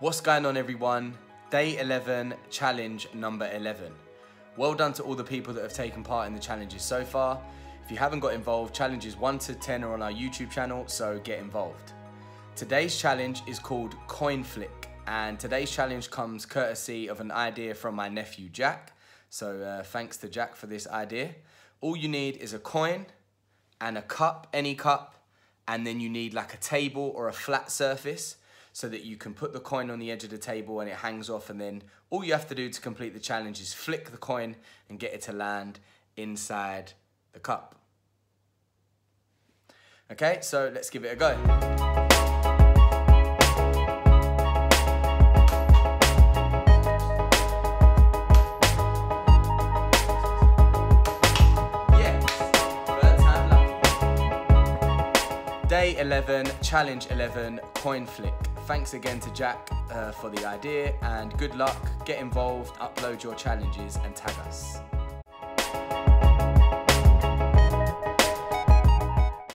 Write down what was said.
What's going on, everyone? Day 11, challenge number 11. Well done to all the people that have taken part in the challenges so far. If you haven't got involved, challenges 1 to 10 are on our YouTube channel, so get involved. Today's challenge is called Coin Flick, and today's challenge comes courtesy of an idea from my nephew Jack. So uh, thanks to Jack for this idea. All you need is a coin and a cup, any cup, and then you need like a table or a flat surface so that you can put the coin on the edge of the table and it hangs off and then all you have to do to complete the challenge is flick the coin and get it to land inside the cup. Okay, so let's give it a go. Day 11, challenge 11, coin flick. Thanks again to Jack uh, for the idea and good luck. Get involved, upload your challenges and tag us.